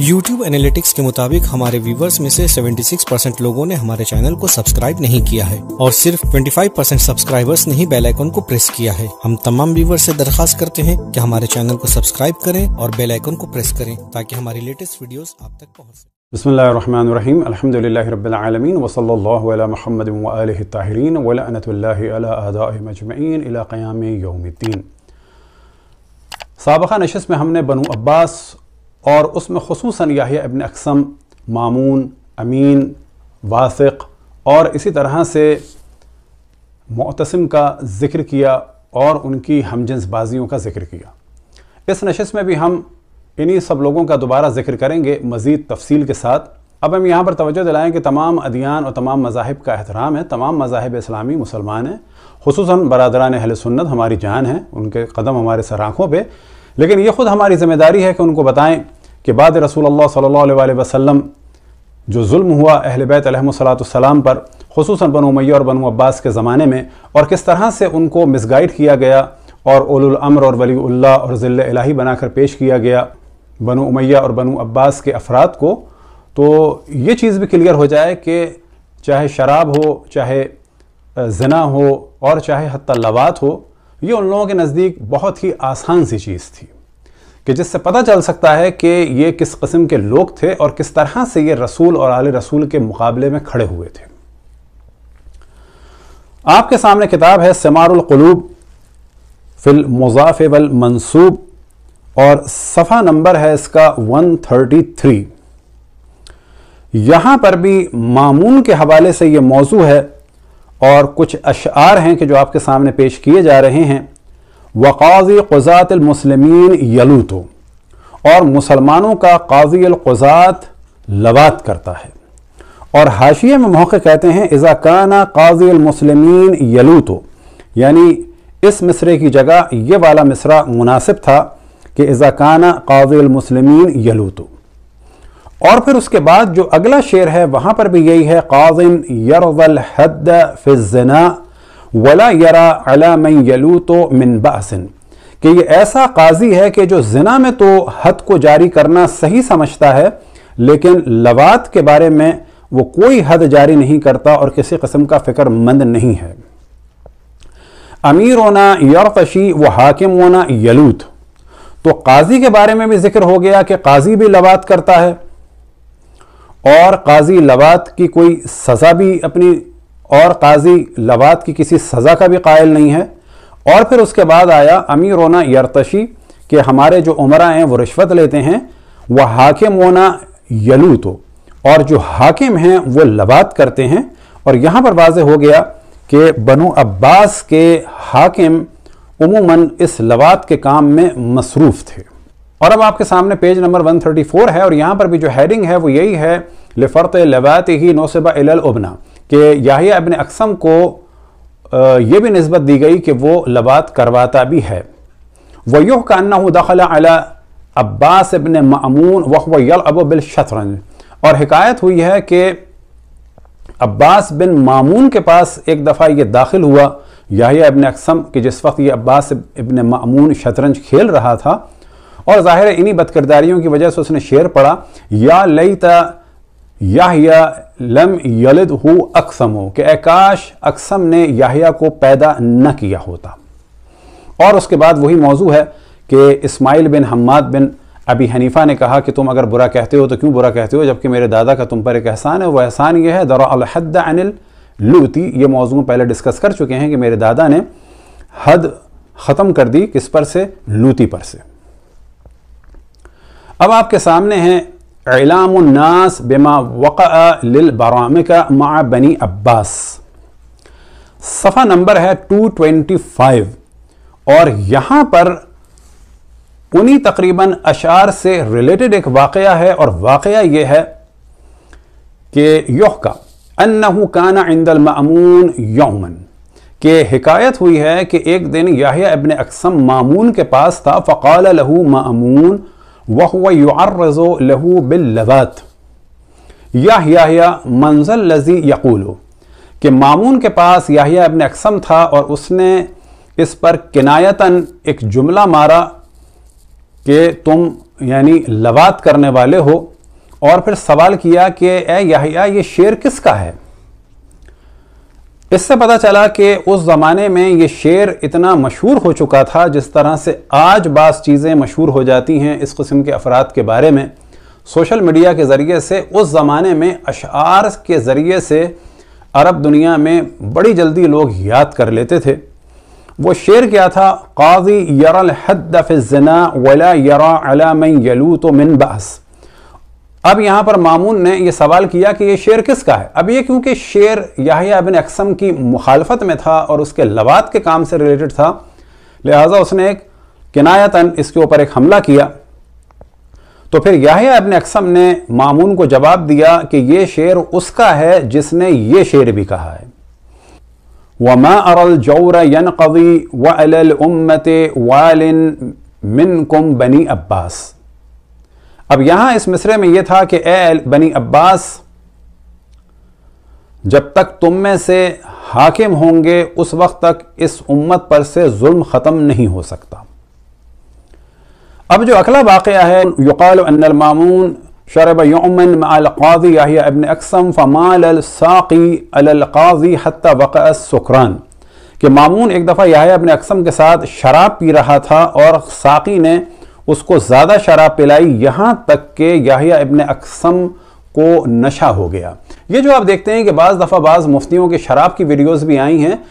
YouTube analytics के मुताबिक हमारे व्यूवर्स में से 76 परसेंट लोगों ने हमारे चैनल को सब्सक्राइब नहीं किया है और सिर्फ़ 25 परसेंट सब्सक्राइबर्स ने ही बेल आइकन को प्रेस किया है। हम तमाम व्यूवर्स से दरखास्त करते हैं कि हमारे चैनल को सब्सक्राइब करें और बेल आइकन को प्रेस करें ताकि हमारी लेटेस्ट वीडियोस आप तक पहुँच सके। बसमीम ताहिरीन। साबका नशस्त में हमने बनु अब्बास और उसमें खसूस याहिया इबन अकसम, मामून, अमीन, वासिक और इसी तरह से मोतसम का ज़िक्र किया और उनकी हमजन्स बाजियों का ज़िक्र किया। इस नशस्त में भी हम इन्हीं सब लोगों का दोबारा ज़िक्र करेंगे मज़ीद तफसील के साथ। अब हम यहाँ पर तवज्जो दिलाएँ कि तमाम अदियान और तमाम मज़ाहिब का एहतराम है। तमाम मजाहब इस्लामी मुसलमान हैं। खसूस बरदरान अहल सुन्नत हमारी जान है। उनके कदम हमारे सर आँखों पर लेकिन ये ख़ुद हमारी ज़िम्मेदारी है कि उनको बताएँ कि बाद रसूल अलैहि वसल्लम जो जुल्म हुआ अहल बैत सलाम पर खसूस बनु मैया और बनु अब्बास के ज़माने में, और किस तरह से उनको मिसगाइड किया गया और उलुल अम्र और वली और ज़िल्ल इलाही बनाकर पेश किया गया बनु उमैया और बनु अब्बास के अफराद को तो ये चीज़ भी क्लियर हो जाए कि चाहे शराब हो, चाहे जना हो और चाहे हती लवात हो, ये उन लोगों के नज़दीक बहुत ही आसान सी चीज़ थी। कि जिससे पता चल सकता है कि ये किस कस्म के लोग थे और किस तरह से ये रसूल और आल रसूल के मुकाबले में खड़े हुए थे। आपके सामने किताब है समारुलकलूब फिल मुजाफ वल मंसूब और सफ़ा नंबर है इसका 133 यहाँ पर भी मामून के हवाले से ये मौजू है और कुछ अशार हैं कि जो आपके सामने पेश किए जा रहे हैं। वक़ाज़ी क़ज़ातमसलमिन यलूतो और मुसलमानों का काजी क़ज़ात लवात करता है और हाशिए में मौके कहते हैं इज़ाकाना काजी अलमसलमिन यलूतो यानी इस मिसरे की जगह ये वाला मिसरा मुनासिब था कि इज़ाकाना काजी अलमसलमिन यलूतो और फिर उसके बाद जो अगला शेर है वहाँ पर भी यही है काजिम यरवल हद फिजना वला यरा अला मैं यलू तो मिन बासिन। कि ये ऐसा काजी है कि जो जिना में तो हद को जारी करना सही समझता है, लेकिन लवात के बारे में वो कोई हद जारी नहीं करता और किसी कस्म का फिक्रमंद नहीं है। अमीर होना यरकशी व हाकिम होना यलूत। तो काजी के बारे में भी ज़िक्र हो गया कि काजी भी लवात करता है, और काजी लवात की कोई सज़ा भी अपनी और काजी लवात की किसी सज़ा का भी कायल नहीं है। और फिर उसके बाद आया अमीर होना यरतशी कि हमारे जो उमरा हैं, वो रिश्वत लेते हैं। वह हाकिम होना यलू तो और जो हाकिम हैं, वो लवात करते हैं। और यहाँ पर वाज हो गया कि बनु अब्बास के हाकिम उमूमन इस लवात के काम में मसरूफ़ थे। और अब आपके सामने पेज नंबर 134 है और यहाँ पर भी जो हेडिंग है, वो यही है, लिफरत लवात ही नौसबा उबना। कि याहिया अबन अकसम को यह भी नस्बत दी गई कि वो लबात करवाता भी है। वयुह का अन्ना दखल अला अब्बास इबन मामून वह यल अब बिल शतरंज। और हिकायत हुई है कि अब्बास बिन मामून के पास एक दफ़ा ये दाखिल हुआ याहिया इबन अकसम कि जिस वक्त ये अब्बास इबन मामून शतरंज खेल रहा था। और ज़ाहिर इन्हीं बदकिरदारियों की वजह से उसने शेर पढ़ा, या लई याहिया लम यलिद हु अक्सम हो कि आकाश अक्सम ने याहिया को पैदा न किया होता। और उसके बाद वही मौजू है कि इस्माइल बिन हम्माद बिन अभी हनीफा ने कहा कि तुम अगर बुरा कहते हो तो क्यों बुरा कहते हो, जबकि मेरे दादा का तुम पर एक एहसान है वह एहसान यह है दरहद अनिल लूती। ये मौजू पहले डिस्कस कर चुके हैं कि मेरे दादा ने हद ख़त्म कर दी किस पर से? लूती पर से। अब आपके सामने हैं इलामनास बेमा वक़ामिका मा बनी अब्बास सफ़ा नंबर है 225 और यहाँ पर उन्हीं तकरीबन अशार से रिलेटेड एक वाक़ है और वाक़ यह है कि योह का अन्नहु काना इंदल मामून यौमन के हिकायत हुई है कि एक दिन याहिया इबन अकसम मामून के पास था फ़काल लहू मामून वह युर्रज़ो लहू बिल्लवत याहिया मंजल लजी यकूलो कि मामून के पास याहिया अपने अकसम था और उसने इस पर किनायतन एक जुमला मारा कि तुम यानी लवात करने वाले हो और फिर सवाल किया कि ए याहिया ये शेर किसका है इससे पता चला कि उस ज़माने में ये शेर इतना मशहूर हो चुका था, जिस तरह से आज बास चीज़ें मशहूर हो जाती हैं इस किस्म के अफराद के बारे में। सोशल मीडिया के ज़रिए से, उस ज़माने में अशार के ज़रिए से अरब दुनिया में बड़ी जल्दी लोग याद कर लेते थे। वो शेर क्या था? काजी यरल हद फ़िजना वला यरा अला मन यलू तो मिन बास अब यहाँ पर मामून ने यह सवाल किया कि यह शेर किसका है? अब ये क्योंकि शेर याहिया बिन अक्सम की मुखालफत में था और उसके लवात के काम से रिलेटेड था, लिहाजा उसने एक किनायतन इसके ऊपर एक हमला किया। तो फिर याहिया अबन अक्सम ने मामून को जवाब दिया कि यह शेर उसका है जिसने ये शेर भी कहा है। वमा अरल जौर यन कवी व वालिन मिन कुम बनी अब्बास। अब यहाँ इस मिसरे में यह था कि ए बनी अब्बास, जब तक तुम में से हाकिम होंगे, उस वक्त तक इस उम्मत पर से जुल्म ख़त्म नहीं हो सकता। अब जो अगला वाक़ है, युकाल मामून शरब यमन माजी याहिया अबन अक्सम फ़माल साकी अलकाजी हती वक़ सुकरान कि मामून एक दफ़ा याहिया अबन अक्सम के साथ शराब पी रहा था और साकी ने उसको ज़्यादा शराब पिलाई, यहाँ तक के याहिया इबन अक्सम को नशा हो गया। ये जो आप देखते हैं कि बाज़ दफ़ा बाज़ मुफ्तियों के शराब की वीडियोज़ भी आई हैं,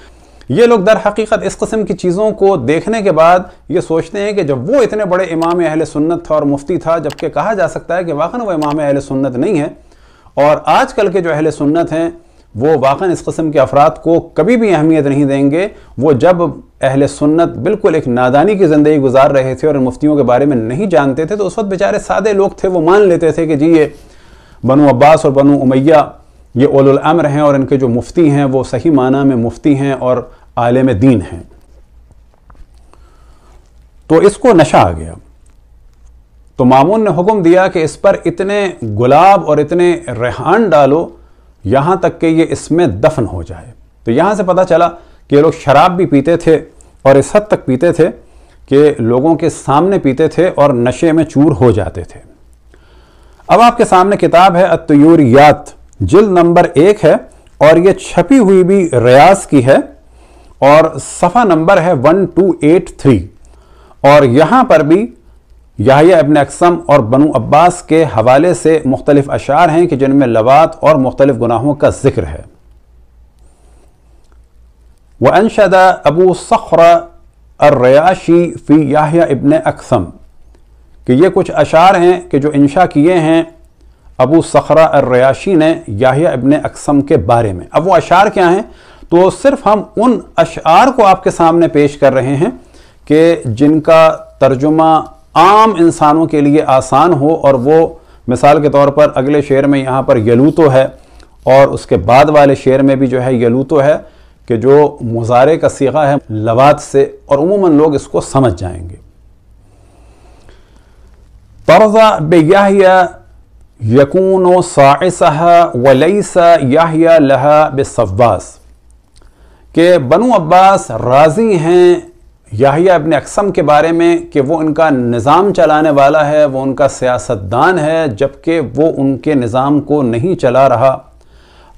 ये लोग दर हकीकत इस कस्म की चीज़ों को देखने के बाद ये सोचते हैं कि जब वो इतने बड़े इमाम अहल सुन्नत था और मुफ्ती था, जबकि कहा जा सकता है कि वाकन वो इमाम अहल सुन्नत नहीं है, और आजकल के जो अहल सुन्नत हैं वो वाकन इस कस्म के अफराद को कभी भी अहमियत नहीं देंगे। वो जब अहल सुन्नत बिल्कुल एक नादानी की ज़िंदगी गुजार रहे थे और मुफ्तियों के बारे में नहीं जानते थे तो उस वक्त बेचारे सादे लोग थे, वो मान लेते थे कि जी ये बनु अब्बास और बनु उमैया, ये ओल अमर हैं और इनके जो मुफ्ती हैं, वो सही माना में मुफ्ती हैं और आलम दीन हैं। तो इसको नशा आ गया। तो मामून ने हुक्म दिया कि इस पर इतने गुलाब और इतने रेहान डालो यहाँ तक कि ये इसमें दफन हो जाए। तो यहाँ से पता चला कि ये लोग शराब भी पीते थे और इस हद तक पीते थे कि लोगों के सामने पीते थे और नशे में चूर हो जाते थे। अब आपके सामने किताब है अतयूरियात जिल नंबर एक है और यह छपी हुई भी रियाज की है और सफ़ा नंबर है वन टू एट थ्री। और यहाँ पर भी याहिया इबन अक्सम और बनु अब्बास के हवाले से मुख्तलिफ़ अशार हैं कि जिनमें लवात और मुख्तलिफ़ गुनाहों का ज़िक्र है। व अनशदा अबू सखरा अर्रयाशी फ़ी याहिया इबन अक्सम, कि ये कुछ अशार हैं कि जो इंशा किए हैं अबू सखरा अर्रयाशी ने याहिया इबन अक्सम के बारे में। अब वो अशार क्या हैं? तो सिर्फ़ हम उन अशार को आपके सामने पेश कर रहे हैं कि जिनका तर्जुमा आम इंसानों के लिए आसान हो और वो, मिसाल के तौर पर अगले शेर में यहाँ पर यलूतो है और उसके बाद वाले शेर में भी जो है यलूतो है कि जो मुजारे का सीगा है लवात से और उमूमन लोग इसको समझ जाएँगे। तर्जा बेयाहिया यकून साइसहा वलईसा याहिया लहा बेसवास के बनु अब्बास राज़ी हैं याहिया अपने अक्सम के बारे में कि वो उनका निज़ाम चलाने वाला है, वो उनका सियासतदान है, जबकि वो उनके निज़ाम को नहीं चला रहा।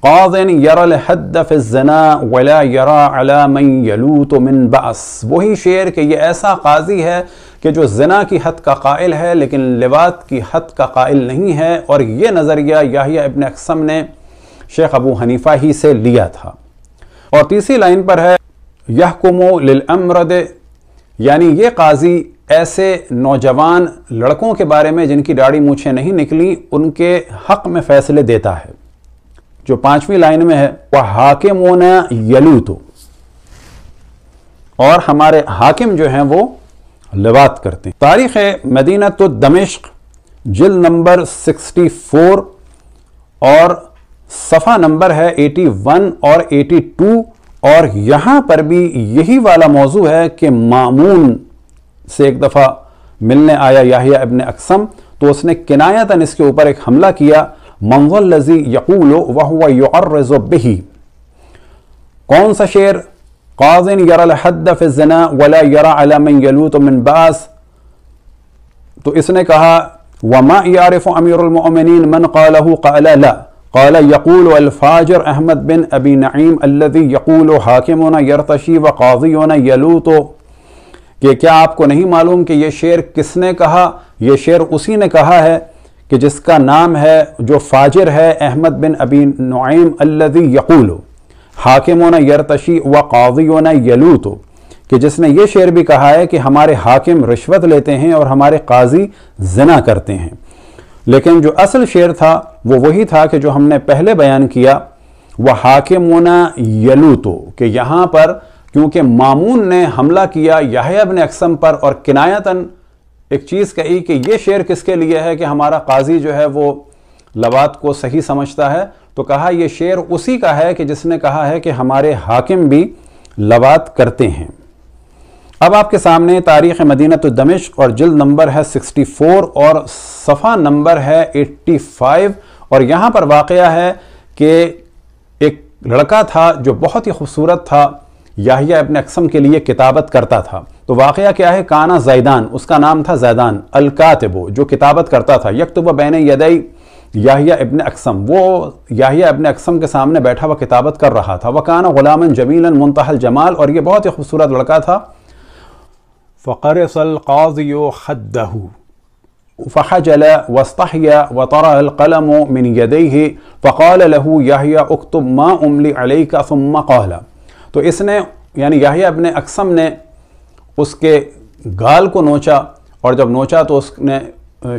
काजिन यरल हदफ़ना वला यरा अला मन बास वही शेर कि ये ऐसा काजी है कि जो जना की हद का कायल है, लेकिन लिवात की हद का कायल नहीं है, और ये नज़रिया याहिया इबन अक्सम ने शेख अबू हनीफ़ा ही से लिया था। और तीसरी लाइन पर है, यहकुमो लिलअमरद यानी ये काजी ऐसे नौजवान लड़कों के बारे में जिनकी दाढ़ी मूछें नहीं निकली, उनके हक में फैसले देता है। जो पांचवी लाइन में है, वह हाकिम यलू तो और हमारे हाकिम जो हैं, वो लवात करते हैं। तारीख मदीना तो दमिश्क जिल नंबर 64 और सफ़ा नंबर है 81 और 82 और यहाँ पर भी यही वाला मौजू है कि मामून से एक दफ़ा मिलने आया याहिया इबन अक्सम तो उसने किनायतन इसके ऊपर एक हमला किया। मंजल लजी यकूलो वह युर्रबही कौन सा शेर? काजिन यरल हद फिजना वला यरा अलमन यलूत मिन बास। तो इसने कहा, वमा यारफ अमीरमिन मन कालहू काला काला यकूल अल्फाजर अहमद बिन अबी नईम अल्लदी यकूल हाकिमना यरतशी व काजीना यलू तो कि क्या आपको नहीं मालूम कि यह शेर किसने कहा यह शेर उसी ने कहा है कि जिसका नाम है जो फाजिर है अहमद बिन अबी नईम अल्लदी यकूल हाकिमना यरतशी व काजीना यलू तो कि जिसने ये शेर भी कहा है कि हमारे हाकिम रिश्वत लेते हैं और हमारे काजी जना करते हैं लेकिन जो असल शेर था, वो वही था कि जो हमने पहले बयान किया, वह हाकिमोना यलू तो कि यहाँ पर क्योंकि मामून ने हमला किया, याहिया बिन अक्सम पर और किनायतन एक चीज़ कही कि ये शेर किसके लिए है कि हमारा काजी जो है वो लवात को सही समझता है? तो कहा यह शेर उसी का है कि जिसने कहा है कि हमारे हाकिम भी लवात करते हैं। अब आपके सामने तारीख़ मदीनत दमिश्क और जिल्द नंबर है 64 और सफ़ा नंबर है 85 और यहाँ पर वाक़ है कि एक लड़का था जो बहुत ही खूबसूरत था, याहिया अपने अक्सम के लिए किताबत करता था। तो वाक़ क्या है? काना जैदान, उसका नाम था जैदान, अलकातबो, जो किताबत करता था। यकतुब बैन यदई याहिया इबन अक्सम, वो याहिया इबन अक्सम के सामने बैठा हुआ किताबत कर रहा था। वह काना गुलामन जमीलन मुंतहल जमाल, और ये बहुत ही खूबसूरत लड़का था। फ़क़रसलक़ाज़ियो खद्दहू फ़हजल वस्तहिया वतरकलम मिन यदैहि फ़क़ाल लहू याहिया उक्तुब मा उमली अलैका सुम्मा क़ाला तो इसने यानी याहिया अपने अक्सम ने उसके गाल को नोचा और जब नोचा तो उसने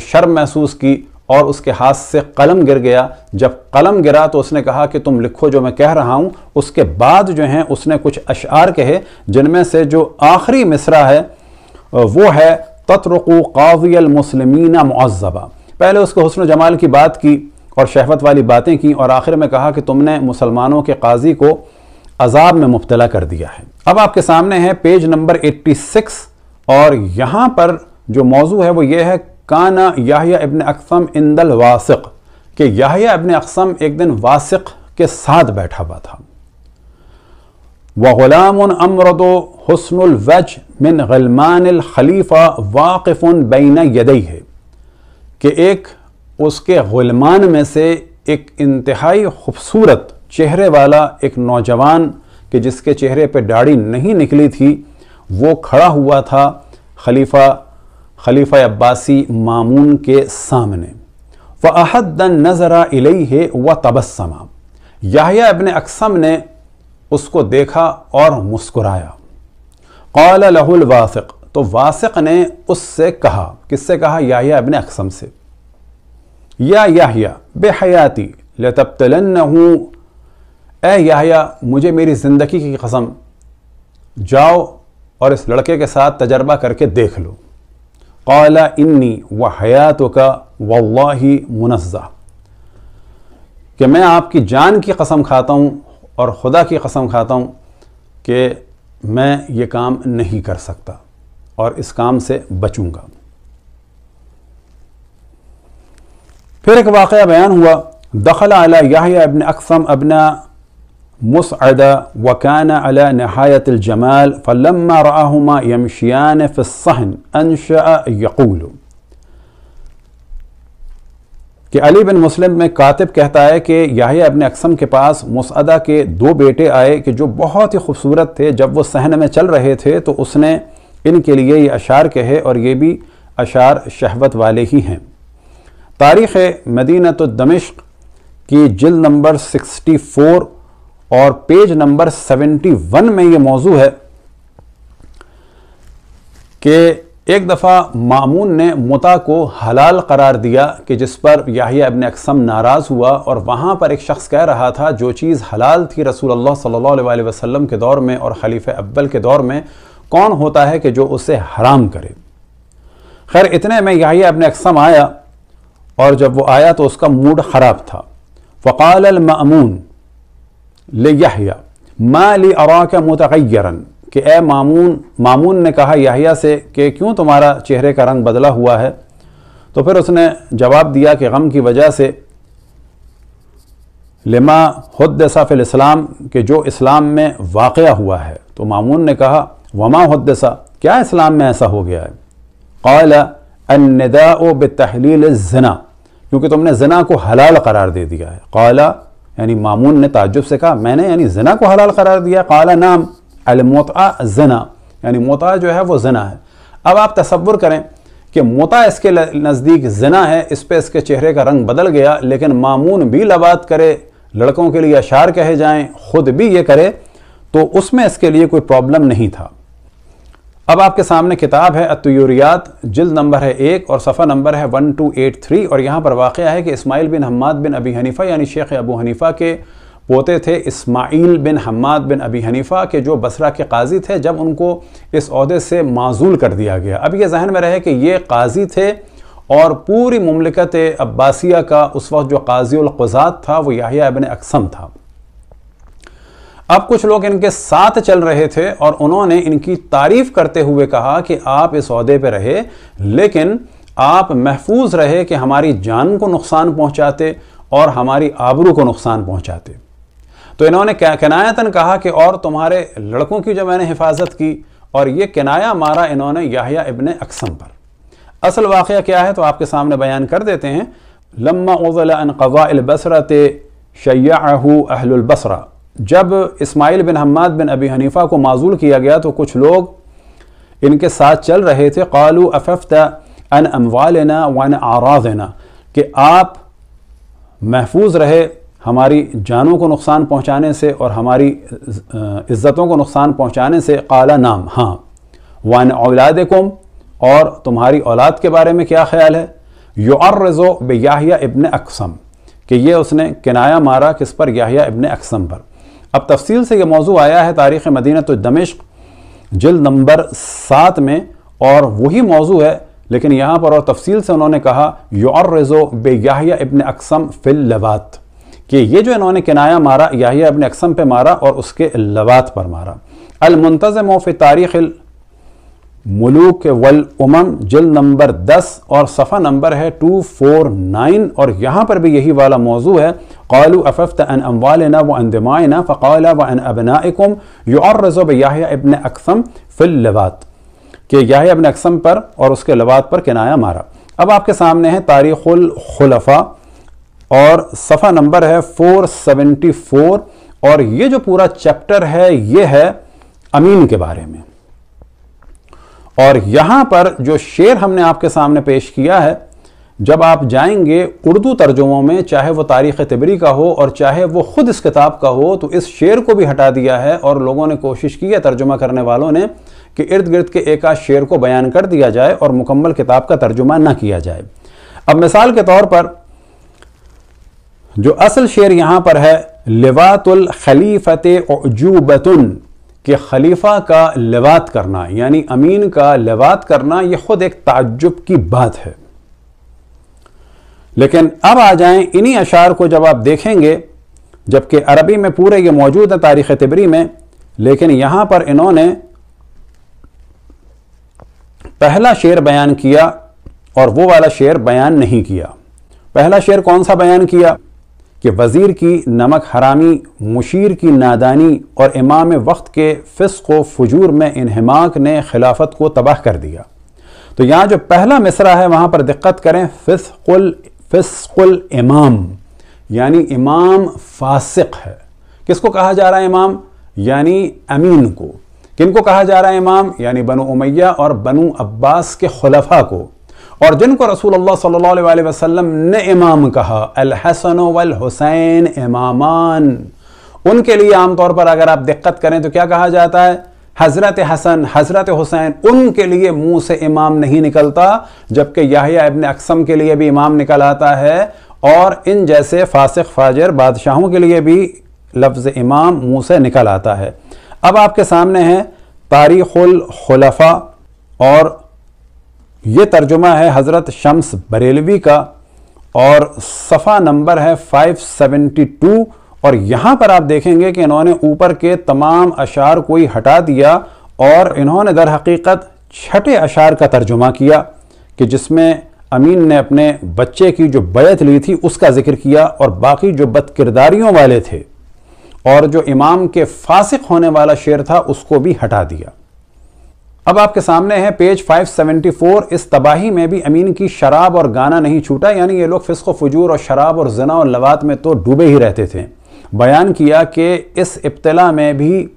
शर्म महसूस की और उसके हाथ से कलम गिर गया जब कलम गिरा तो उसने कहा कि तुम लिखो जो मैं कह रहा हूँ उसके बाद जो है उसने कुछ अशार कहे जिनमें से जो आखिरी मिसरा है वो है, तत्रक़ु कावियलमसलमिन मुआज़बा पहले उसके हसन जमाल की बात की और शहवत वाली बातें की और आखिर में कहा कि तुमने मुसलमानों के काजी को अजाब में मुबतला कर दिया है। अब आपके सामने है पेज नंबर 86 और यहाँ पर जो मौजू है वो ये है, काना याहिया इबन अकसम इंदल वासिक, कि याहिया इबन अकसम एक दिन वासिक के साथ बैठा हुआ था। व गुलाम अमरद हसनवज मिन गलमान खलीफ़ा वाक़ बैन यदई है कि एक उसके गुलमान में से एक इंतहाई खूबसूरत चेहरे वाला एक नौजवान कि जिसके चेहरे पर दाढ़ी नहीं निकली थी वो खड़ा हुआ था खलीफा खलीफा अब्बासी मामून के सामने व अहदन नज़रा इलई है व तबस्समा याहिया अपने अक्सम ने उसको देखा और मुस्कुराया। कौल लहुल वासिक। तो वासिक ने उससे कहा, किससे कहा? याहिया अपने अक्सम से। या याहिया, बेहयाती लतबतलन हूँ ए याहिया, मुझे मेरी ज़िंदगी की कसम, जाओ और इस लड़के के साथ तजर्बा करके देख लो। कौला इन्नी व हयात का वल्लाही मुनज़ा कि मैं आपकी जान की कसम खाता हूँ और खुदा की कसम खाता हूँ कि मैं ये काम नहीं कर सकता और इस काम से बचूँगा। फिर एक वाक़ बयान हुआ, दखल अला याहिया अबन अकसम अबना मुसअदा वकान अला नहायत जमाल, फ़लम्मा रआहुमा यमशियान फ़िस्सहन अनशा यकूल। कि अली बिन मुस्लिम में कातिब कहता है कि याहिया अपने अक्सम के पास मुसदा के दो बेटे आए कि जो बहुत ही खूबसूरत थे। जब वो सहन में चल रहे थे तो उसने इनके लिए ये अशार कहे और ये भी अशार शहवत वाले ही हैं। तारीख़ मदीनत दमिश्क की जिल नंबर 64 और पेज नंबर 71 में ये मौजू है कि एक दफ़ा मामून ने मुता को हलाल करार दिया कि जिस पर याहिया अबन अकसम नाराज़ हुआ और वहाँ पर एक शख्स कह रहा था, जो चीज़ हलाल थी रसूल अल्लाह सल्लल्लाहु अलैहि वसल्लम के दौर में और खलीफ अव्वल के दौर में, कौन होता है कि जो उसे हराम करे? खैर, इतने में याहिया अबन अकसम आया और जब वो आया तो उसका मूड ख़राब था। फ़काल मामून ले याहिया मा ली अरा का कि ए मामून मामून ने कहा याहिया से कि क्यों तुम्हारा चेहरे का रंग बदला हुआ है? तो फिर उसने जवाब दिया कि गम की वजह से, लिमा हदसा इस्लाम, के जो इस्लाम में वाक़ हुआ है। तो मामून ने कहा, वमा हदसा क्या इस्लाम में ऐसा हो गया है? कौल अनदा तहलील जना। क्योंकि तुमने जना को हलाल करार दे दिया है। काला, यानी मामून ने ताजुब से कहा, मैंने यानी जना को हलाल करार दिया। काला, नाम। अलमोता जना, यानी मोता जो है वो जना है। अब आप तस्वुर करें कि मोता इसके नज़दीक जना है, इस पर इसके चेहरे का रंग बदल गया, लेकिन मामून भी लबात करे, लड़कों के लिए अशार कहे जाएँ, खुद भी ये करे तो उसमें इसके लिए कोई प्रॉब्लम नहीं था। अब आपके सामने किताब है अतयूरियात जिल्द नंबर है एक और सफ़ा नंबर है वन टू एट थ्री, और यहाँ पर वाक़ है कि इस्माइल बिन हम्माद बिन अबी हनीफ़ा, यानी शेख अबू हनीफ़ा के पोते थे इस्माइल बिन हम्माद बिन अबी हनीफ़ा के जो बसरा के काजी थे, जब उनको इस अहदे से माजूल कर दिया गया। अब ये जहन में रहे कि ये काजी थे और पूरी ममलिकत अब्बासिया का उस वक्त जो काजीक़ात था, वो याहिया बिन अकसम था। अब कुछ लोग इनके साथ चल रहे थे और उन्होंने इनकी तारीफ़ करते हुए कहा कि आप इस अहदे पर रहे, लेकिन आप महफूज रहे कि हमारी जान को नुकसान पहुंचाते और हमारी आबरू को नुकसान पहुंचाते। तो इन्होंने किनायतन कहा कि और तुम्हारे लड़कों की जो मैंने हिफाजत की, और ये किनाया मारा इन्होंने याहिया इबन अकसम पर। असल वाक़ क्या है तो आपके सामने बयान कर देते हैं, लम्मा उज़ल कज़ा बसरत शैयाहू अहलबसरा जब इस्माइल बिन हम्माद बिन अबी हनीफ़ा को माजूल किया गया तो कुछ लोग इनके साथ चल रहे थे, कालू अफ़फ़त अन अमवालना वन आराजना कि आप महफूज रहे हमारी जानों को नुकसान पहुँचाने से और हमारी इज़्ज़तों को नुकसान पहुँचाने से काला नाम हाँ वन औलाद कुम और तुम्हारी औलाद के बारे में क्या ख्याल है? युर्रज़ो बेयाहिया इबन अकसम, कि ये उसने किनाया मारा किस पर? याहिया इबन अकसम पर। अब तफसील से यह मौजू आया है तारीख़ मदीना तो दमिश्क जल्द नंबर सात में, और वही मौजू है, लेकिन यहाँ पर और तफसील से उन्होंने कहा योर्रज़ो बे याहिया इबन अकसम फिल लवात। कि ये जो इन्होंने किनाया, मारा, याहिया इबन अकसम पे मारा और उसके लवात पर मारा। अलमतज़म फ़ तारीख़ मुलूक वल उमम जिल नंबर 10 और सफ़ा नंबर है 249 और यहाँ पर भी यही वाला मौजू है। कौलू अफ़फ़त अन अमवालना व अंदमाना फ़ाला व अन अबनाकुम युर्रज़ब याहिया इबन अकसम फिल लवात, कि याहिया अकसम पर और उसके लवात पर किनाया मारा। अब आपके सामने है तारीख़ुल खुलफ़ा और सफ़ा नंबर है 474 और ये जो पूरा चैप्टर है, ये है अमीन के बारे में। और यहाँ पर जो शेर हमने आपके सामने पेश किया है, जब आप जाएँगे उर्दू तर्जुमों में, चाहे वो तारीख़ तबरी का हो और चाहे वो ख़ुद इस किताब का हो तो इस शेर को भी हटा दिया है और लोगों ने कोशिश की है, तर्जुमा करने वालों ने, कि इर्द गिर्द के एक आध शेर को बयान कर दिया जाए और मुकम्मल किताब का तर्जुमा ना किया जाए। अब मिसाल के तौर पर जो असल शेर यहाँ पर है, लिवातुल खलीफत अजूबतुन कि खलीफा का लवात करना, यानी अमीन का लिवात करना यह खुद एक ताज्जुब की बात है। लेकिन अब आ जाएँ इन्हीं अशार को जब आप देखेंगे, जबकि अरबी में पूरे ये मौजूद है तारीख़ तिबरी में, लेकिन यहाँ पर इन्होंने पहला शेर बयान किया और वो वाला शेर बयान नहीं किया। पहला शेर कौन सा बयान किया? कि वज़ीर की नमक हरामी, मुशीर की नादानी और इमाम वक्त के फ़िस्क व फजूर में इनहमाक ने खिलाफत को तबाह कर दिया। तो यहाँ जो पहला मिसरा है, वहाँ पर दिक्कत करें, फ़िस्कुल फ़िस्कुल इमाम, यानी इमाम फासिक है। किसको कहा जा रहा है इमाम? यानी अमीन को। किनको कहा जा रहा है इमाम? यानी बनु उमैया और बनु अब्बास के खलफा को। और जिनको रसूल अल्लाह सल्लल्लाहु अलैहि वसल्लम ने इमाम कहा अल हसन वल हुसैन इमामान। उनके लिए आमतौर पर अगर आप दिक्कत करें तो क्या कहा जाता है? हज़रत हसन, हज़रत हुसैन, उनके लिए मुँह से इमाम नहीं निकलता, जबकि याहिया इब्न अकसम के लिए भी इमाम निकल आता है, और इन जैसे फासिक, फाजर बादशाहों के लिए भी लफ्ज़ इमाम मुँह से निकल आता है। अब आपके सामने है तारीख़ुल खुलफा और ये तर्जुमा है हज़रत शम्स बरेलवी का और सफ़ा नंबर है 572 और यहाँ पर आप देखेंगे कि इन्होंने ऊपर के तमाम अशार को ही हटा दिया और इन्होंने दर हकीकत छठे अशार का तर्जुमा किया कि जिसमें अमीन ने अपने बच्चे की जो बैत ली थी उसका ज़िक्र किया और बाकी जो बदकिरदारियों वाले थे और जो इमाम के फासिक होने वाला शेर था उसको भी हटा दिया। अब आपके सामने है पेज 574 इस तबाही में भी अमीन की शराब और गाना नहीं छूटा, यानी ये लोग फिस्क फजूर और शराब और जना और लवात में तो डूबे ही रहते थे। बयान किया कि इस इब्तला में भी,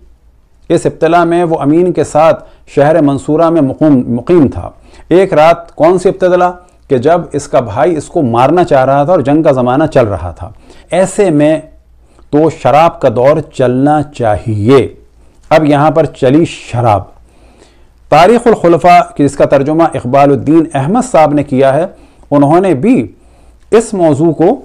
इस इब्तला में वो अमीन के साथ शहर मंसूरा में मुकीम मुकीम था। एक रात कौन सी इब्तला? कि जब इसका भाई इसको मारना चाह रहा था और जंग का ज़माना चल रहा था। ऐसे में तो शराब का दौर चलना चाहिए। अब यहाँ पर चली शराब। तारीख़ुलखलफ़ा जिसका तर्जुमा इकबालुद्दीन अहमद साहब ने किया है, उन्होंने भी इस मौजू को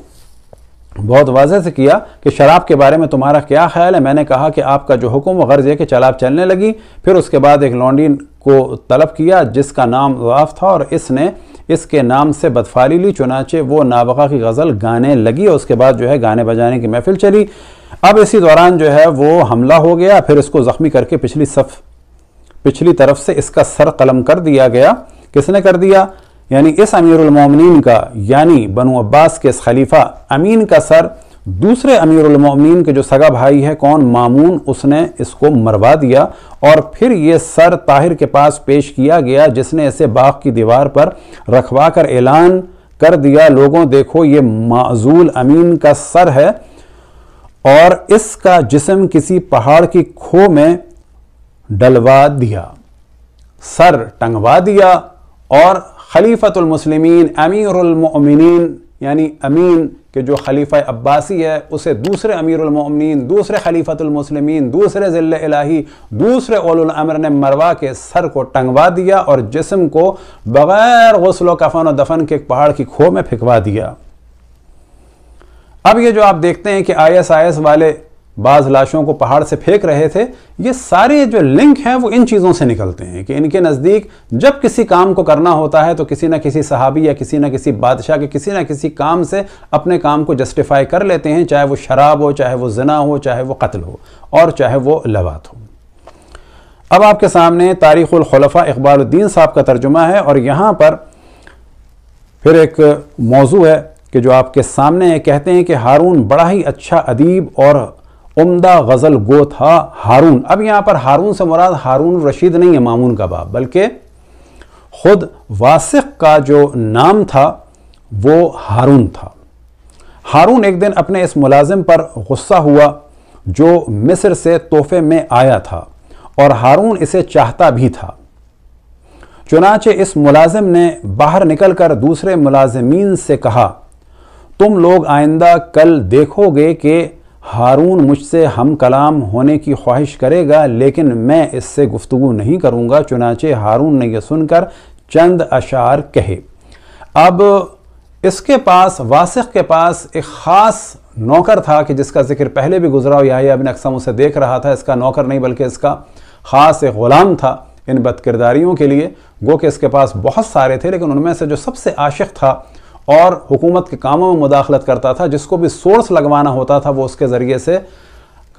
बहुत वाजह से किया कि शराब के बारे में तुम्हारा क्या ख्याल है? मैंने कहा कि आपका जो हुक्म गर्ज है कि चलाब चलने लगी। फिर उसके बाद एक लॉन्डी को तलब किया, जिसका नाम वाफ था और इसने इसके नाम से बदफाली ली, चुनाचे वो नाबका की गज़ल गाने लगी और उसके बाद जो है गाने बजाने की महफिल चली। अब इसी दौरान जो है वो हमला हो गया, फिर इसको ज़ख्मी करके पिछली सफ पिछली तरफ़ से इसका सर कलम कर दिया गया। किसने कर दिया? यानी इस अमीरमिन का, यानी बनु अब्बास के खलीफा अमीन का सर। दूसरे अमीरमिन के जो सगा भाई है, कौन? मामून, उसने इसको मरवा दिया और फिर ये सर ताहिर के पास पेश किया गया, जिसने इसे बाग की दीवार पर रखवा कर ऐलान कर दिया। लोगों, देखो, ये माजूल अमीन का सर है और इसका जिसम किसी पहाड़ की खो में डलवा दिया। सर टंगवा दिया और खलीफतुलमसलिमिन अमीरमिन यानी अमीन के जो खलीफा अब्बासी है, उसे दूसरे अमीरमिन दूसरे खलीफतुलमसलिमिन दूसरे ज़िल्लाही दूसरे ओलमर ने मरवा के सर को टंगवा दिया और जिसम को बग़ैर गसल, कफन और दफन के एक पहाड़ की खो में फिकवा दिया। अब ये जो आप देखते हैं कि आई एस आई एस वाले बाज लाशों को पहाड़ से फेंक रहे थे, ये सारे जो लिंक हैं वो इन चीज़ों से निकलते हैं कि इनके नज़दीक जब किसी काम को करना होता है तो किसी ना किसी सहाबी या किसी ना किसी बादशाह के किसी ना किसी काम से अपने काम को जस्टिफाई कर लेते हैं, चाहे वो शराब हो, चाहे वो जना हो, चाहे वो कत्ल हो, और चाहे वो लवात हो। अब आपके सामने तारीख़ुलखलफ़ा इकबालुद्दीन साहब का तर्जुमा है, और यहाँ पर फिर एक मौजू है कि जो आपके सामने कहते हैं कि हारून बड़ा ही अच्छा अदीब और उम्दा गज़ल गो था हारून। अब यहाँ पर हारून से मुराद हारून रशीद नहीं है मामून का बाप, बल्कि खुद वासिक का जो नाम था, वो हारून था। हारून एक दिन अपने इस मुलाजिम पर गुस्सा हुआ, जो मिस्र से तोहफे में आया था, और हारून इसे चाहता भी था। चुनाचे इस मुलाजिम ने बाहर निकलकर दूसरे मुलाजमीन से कहा, तुम लोग आइंदा कल देखोगे कि हारून मुझसे हम कलाम होने की ख्वाहिश करेगा, लेकिन मैं इससे गुफ्तु नहीं करूँगा, चुनाचे हारून ने यह सुनकर चंद अशार कहे। अब इसके पास वासिक के पास एक ख़ास नौकर था कि जिसका ज़िक्र पहले भी गुजरा हुआ या अबिन अक्सम उसे देख रहा था। इसका नौकर नहीं, बल्कि इसका ख़ास एक ग़ुलाम था इन बदकिरदारियों के लिए। गो कि इसके पास बहुत सारे थे, लेकिन उनमें से जो सबसे आशिक था और हुकूमत के कामों में मुदाखलत करता था, जिसको भी सोर्स लगवाना होता था, वो उसके ज़रिए से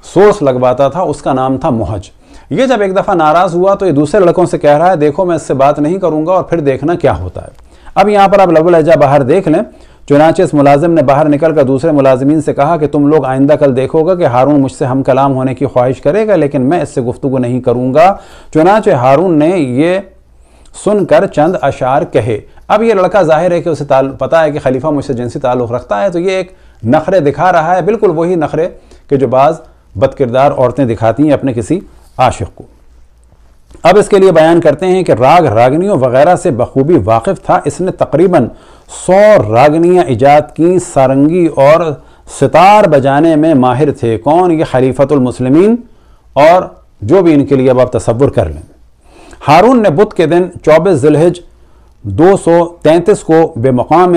सोर्स लगवाता था, उसका नाम था मोहज। ये जब एक दफ़ा नाराज़ हुआ तो ये दूसरे लड़कों से कह रहा है, देखो, मैं इससे बात नहीं करूँगा और फिर देखना क्या होता है। अब यहाँ पर आप लबुलजा बाहर देख लें। चुनाचे इस मुलाजिम ने बाहर निकल कर दूसरे मुलाजमीन से कहा कि, तुम लोग आइंदा कल देखोगे कि हारून मुझसे हम कलाम होने की ख्वाहिश करेगा, लेकिन मैं इससे गुफ्तु नहीं करूँगा। चुनाचे हारून ने ये सुनकर चंद अशार कहे अब ये लड़का ज़ाहिर है कि उसे पता है कि खलीफा मुझसे जिनसी ताल्लुक़ रखता है तो ये एक नखरे दिखा रहा है, बिल्कुल वही नखरे के जो बाज़ बदकिरदार औरतें दिखाती हैं अपने किसी आशिक को। अब इसके लिए बयान करते हैं कि राग रागनियों वगैरह से बखूबी वाकिफ था। इसने तकरीबन सौ रागनियाँ ईजाद की, सारंगी और सितार बजाने में माहिर थे। कौन? ये खलीफतुलमसलिमिन और जो भी इनके लिए अब आप तस्वुर कर लें। हारून ने बुध के दिन चौबीस जिलहज दो सौ तैंतीस को बेमकाम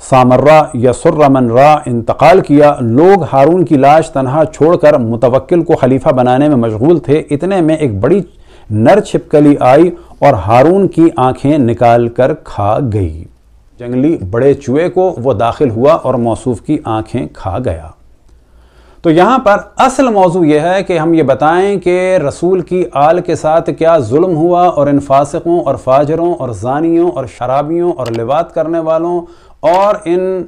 सामर्रा या सुर्रमन रा इंतकाल किया। लोग हारून की लाश तनहा छोड़कर मुतवक्किल को खलीफा बनाने में मशगूल थे। इतने में एक बड़ी नर छिपकली आई और हारून की आँखें निकाल कर खा गई। जंगली बड़े चूहे को वो दाखिल हुआ और मौसूफ की आँखें खा गया। तो यहाँ पर असल मौजू यह है कि हम ये बताएँ कि रसूल की आल के साथ क्या जुल्म हुआ और इन फासिकों और फाजरों और जानियों और शराबियों और लिबात करने वालों और इन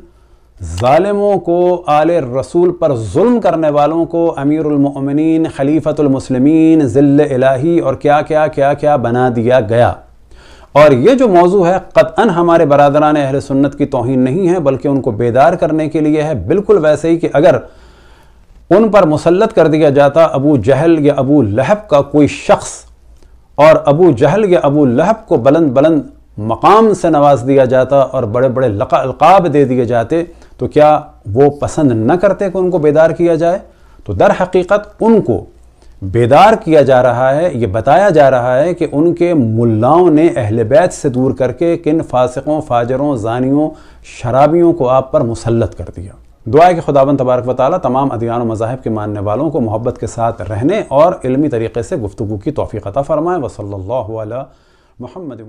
ालिमों को आल रसूल पर जुल्म करने वालों को अमीरमिन खलीफतमसलमिन ज़िल्ल इलाही और क्या क्या क्या क्या बना दिया गया। और ये जो मौजू है कतन हमारे बरदरान अहल सुन्नत की तोहन नहीं है, बल्कि उनको बेदार करने के लिए है। बिल्कुल वैसे ही कि अगर उन पर मुसलत कर दिया जाता अबू जहल या अबू लहब का कोई शख्स और अबू जहल या अबू लहब को बुलंद बुलंद मकाम से नवाज़ दिया जाता और बड़े बड़े अलकाब दे दिए जाते तो क्या वो पसंद न करते कि उनको बेदार किया जाए? तो दर हकीकत उनको बेदार किया जा रहा है, ये बताया जा रहा है कि उनके मुल्लाओं ने अहल बैत से दूर करके किन फासिकों, फाजरों, जानियों, शराबियों को आप पर मुसलत कर दिया। दुआ के खुदाबन तबारक वाली तमाम अदियान मज़ाहब के मानने वालों को मोहब्बत के साथ रहने और इलमी तरीके से गुफ्तु की तोफ़ी अता फ़रमाएँ। वसल्ला महमद